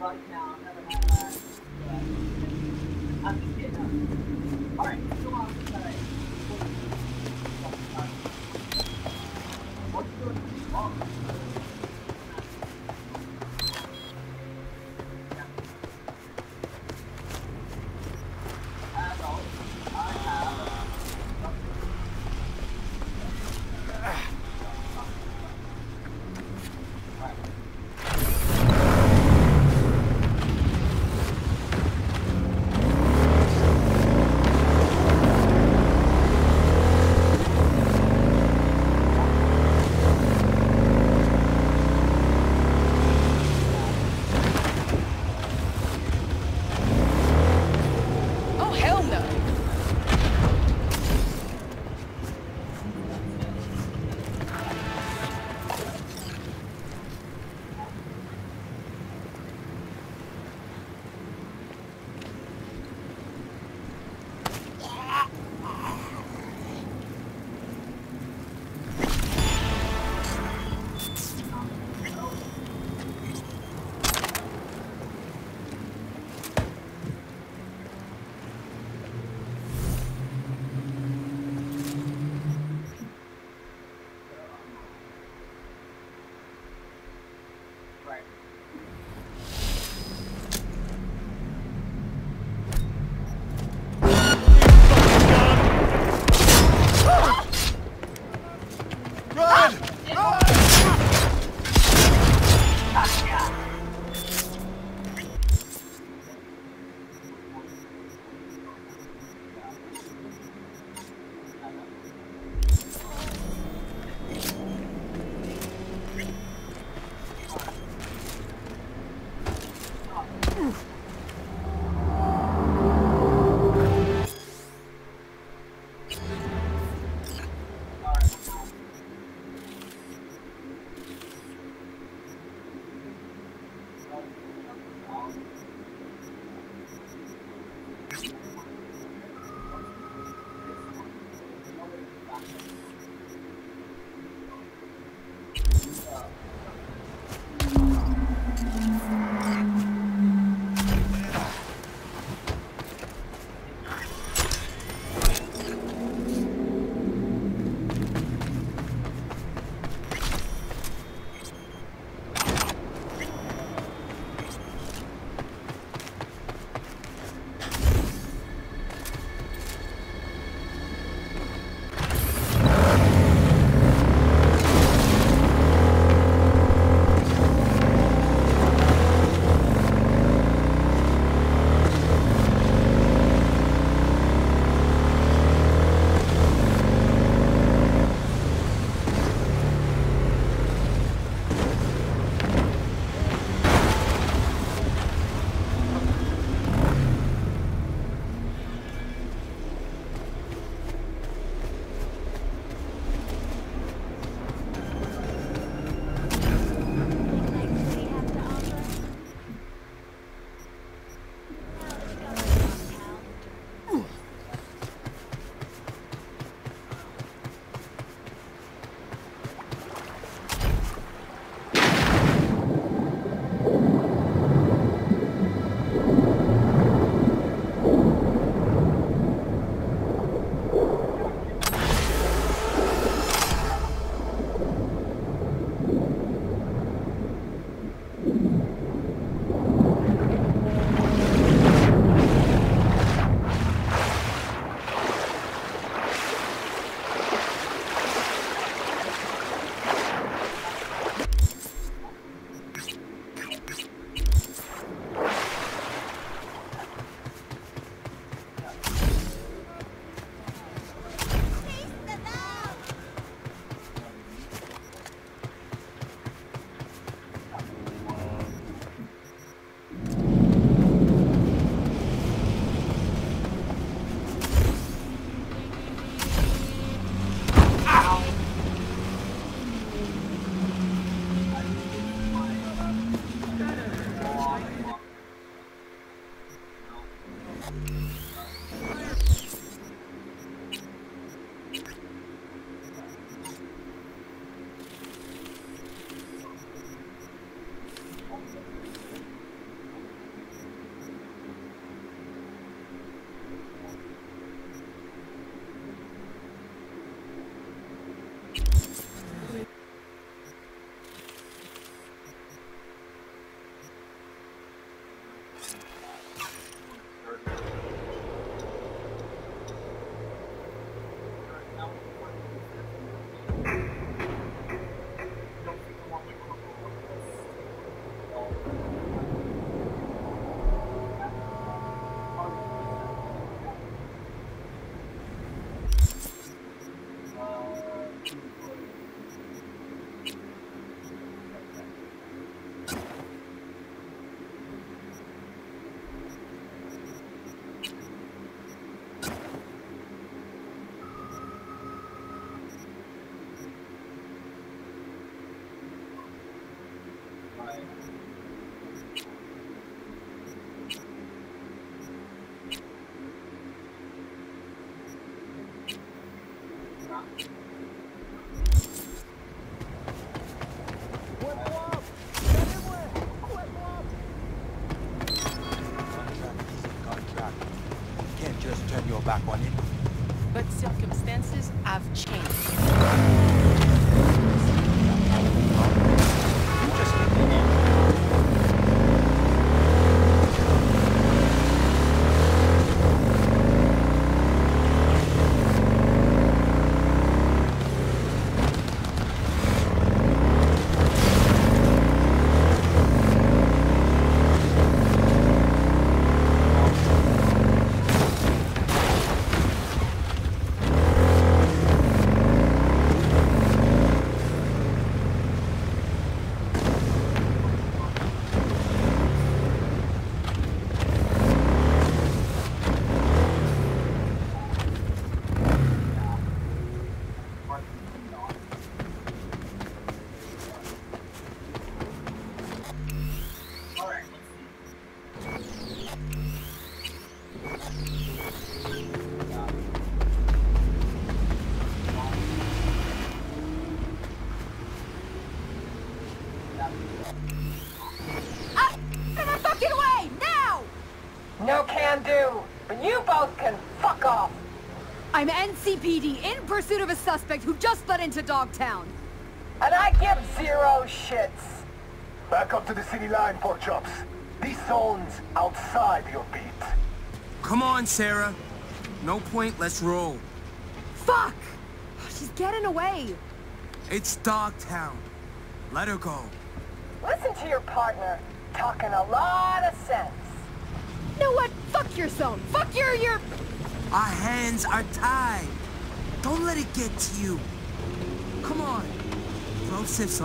Alright, pursuit of a suspect who just fled into Dogtown. And I give zero shits. Back up to the city line, pork chops. This zone's outside your beat. Come on, Sarah. No point, let's roll. Fuck! She's getting away. It's Dogtown. Let her go. Listen to your partner, talking a lot of sense. You know what? Fuck your zone. Fuck your your. Our hands are tied. Don't let it get to you. Come on. Throw sifs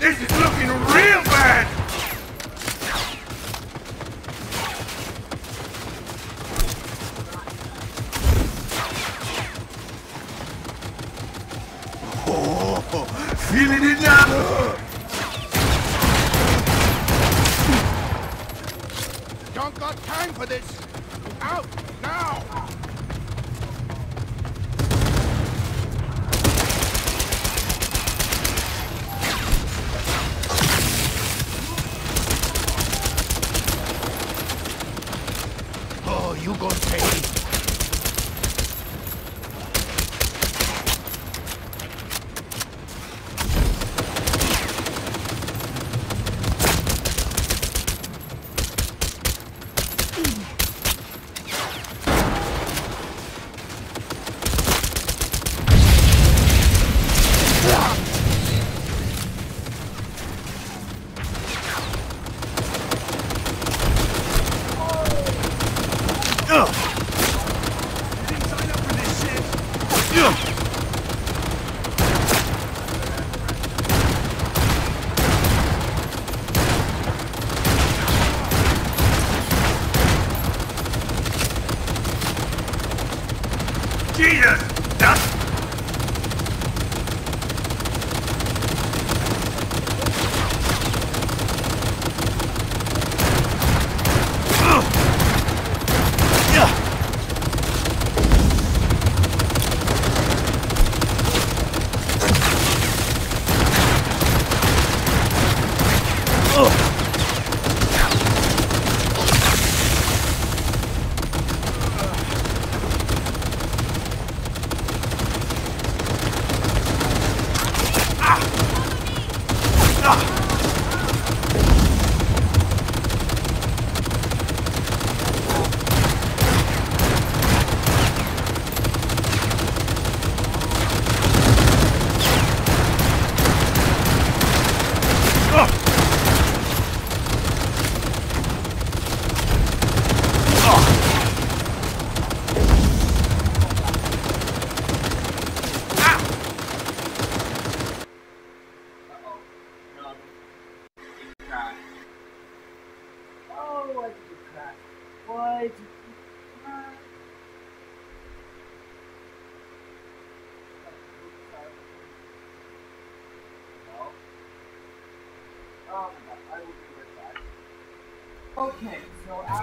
This is looking real bad!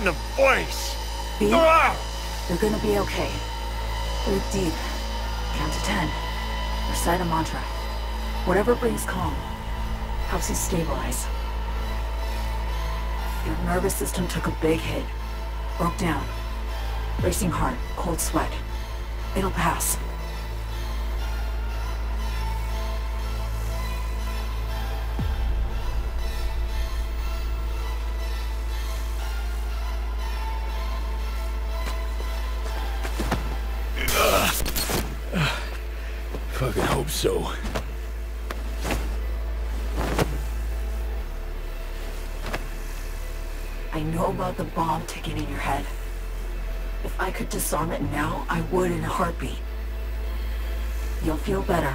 in a place. B? Ah! You're gonna be okay. Breathe deep. Count to ten. Recite a mantra. Whatever brings calm. Helps you stabilize. Your nervous system took a big hit. Broke down. Racing heart, cold sweat. It'll pass. So. I know about the bomb ticking in your head. If I could disarm it now, I would in a heartbeat. You'll feel better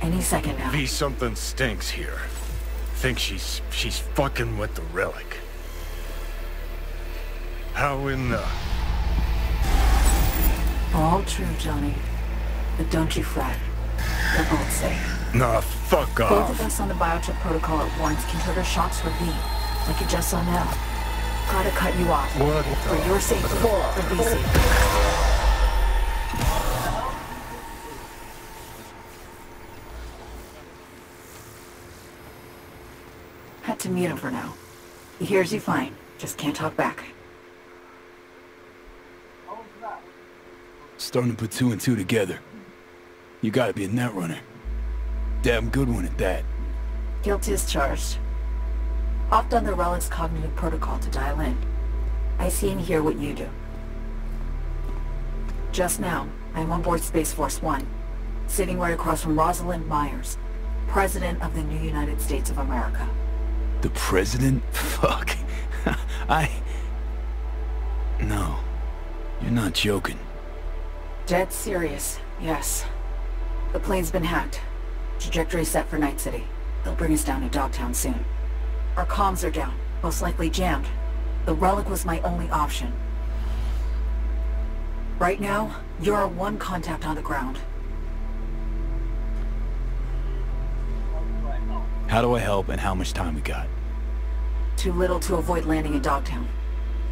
any second now. V something stinks here. Think she's she's fucking with the relic. How in the... All true, Johnny. But don't you fret. We're both safe. Nah, fuck Both of us on the biochip protocol at once can trigger shocks for me, like you just saw now. Gotta cut you off. What For your safety, for safety. Had to mute him for now. He hears you fine, just can't talk back. Starting to put two and two together. You gotta be a netrunner. Damn good one at that. Guilty is charged. Opt on the Relic's cognitive protocol to dial in. I see and hear what you do. Just now, I'm on board Space Force One, sitting right across from Rosalind Myers, President of the new United States of America. The president? Fuck. I... No. You're not joking. Dead serious, yes. The plane's been hacked. Trajectory set for Night City. They'll bring us down to Dogtown soon. Our comms are down, most likely jammed. The Relic was my only option. Right now, you're our one contact on the ground. How do I help and how much time we got? Too little to avoid landing in Dogtown.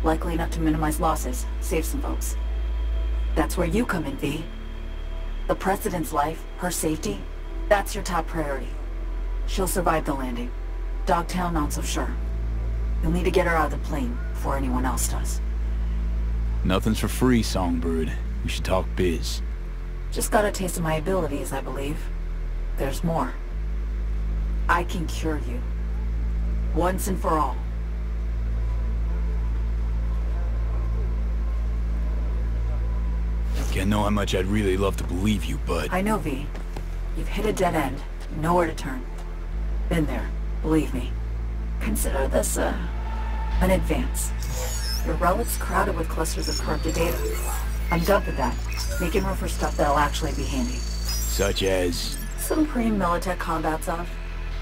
Likely enough to minimize losses, save some folks. That's where you come in, V. The President's life, her safety, that's your top priority. She'll survive the landing. Dogtown, not so sure. You'll need to get her out of the plane before anyone else does. Nothing's for free, Songbird. We should talk biz. Just got a taste of my abilities, I believe. There's more. I can cure you. Once and for all. Can't know how much I'd really love to believe you, but... I know, V. You've hit a dead end. Nowhere to turn. Been there. Believe me. Consider this, uh, an advance. Your relic's crowded with clusters of corrupted data. I'm done with that. Making room for stuff that'll actually be handy. Such as... Some pre-Militech combat stuff.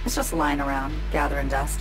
It's just lying around, gathering dust.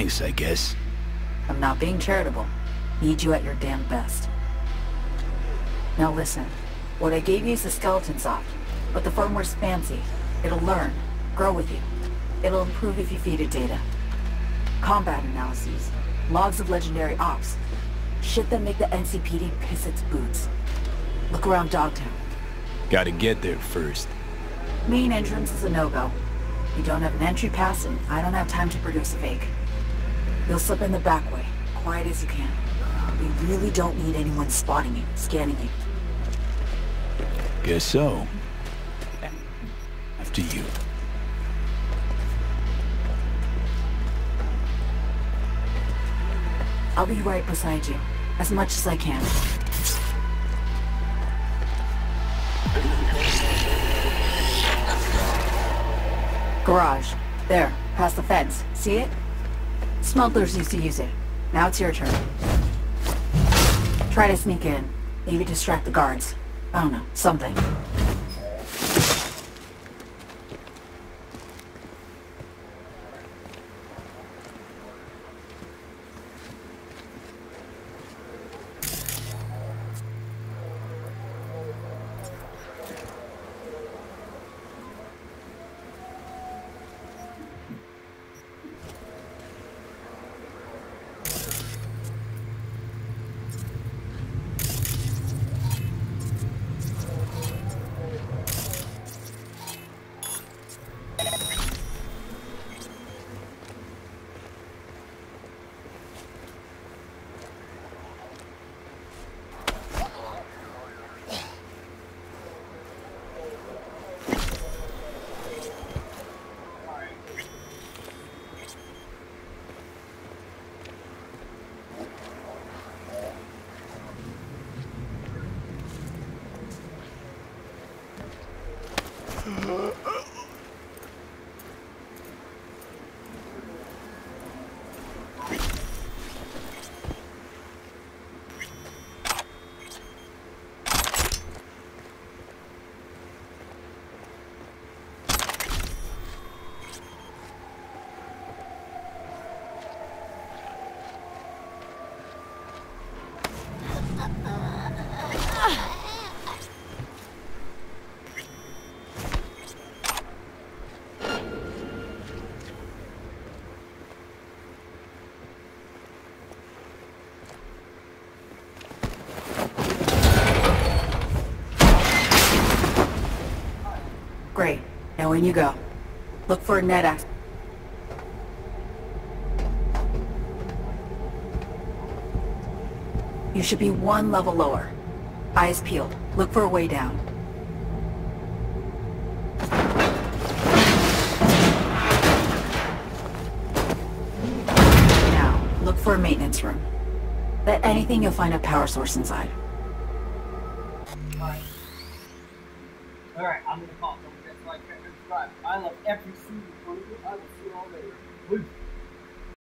Thanks, I guess. I'm not being charitable. Need you at your damn best. Now listen, what I gave you is the skeleton soft, but the firmware's fancy. It'll learn, grow with you. It'll improve if you feed it data. Combat analyses, logs of legendary ops. Shit that make the NCPD piss its boots. Look around Dogtown. Gotta get there first. Main entrance is a no-go. You don't have an entry pass, and I don't have time to produce a fake. You'll slip in the back way, quiet as you can. We really don't need anyone spotting you, scanning you. Guess so. After you. I'll be right beside you, as much as I can. Garage. There, past the fence. See it? Smugglers used to use it. Now it's your turn. Try to sneak in. Maybe distract the guards. I don't know, something. Now in you go. Look for a net access. You should be one level lower. Eyes peeled. Look for a way down. Now, look for a maintenance room. Bet anything you'll find a power source inside. Alright. Alright, I'm gonna call. Don't forget to like, share, and subscribe. I love every